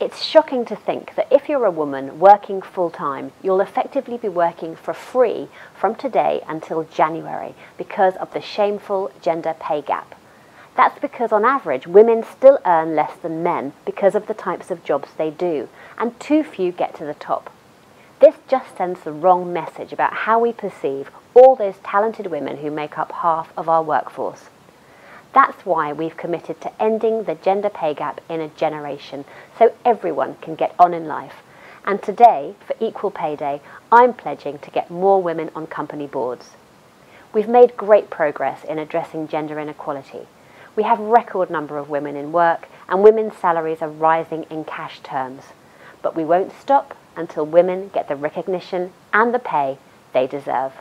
It's shocking to think that if you're a woman working full time, you'll effectively be working for free from today until January because of the shameful gender pay gap. That's because on average, women still earn less than men because of the types of jobs they do, and too few get to the top. This just sends the wrong message about how we perceive all those talented women who make up half of our workforce. That's why we've committed to ending the gender pay gap in a generation so everyone can get on in life. And today, for Equal Pay Day, I'm pledging to get more women on company boards. We've made great progress in addressing gender inequality. We have record number of women in work and women's salaries are rising in cash terms. But we won't stop until women get the recognition and the pay they deserve.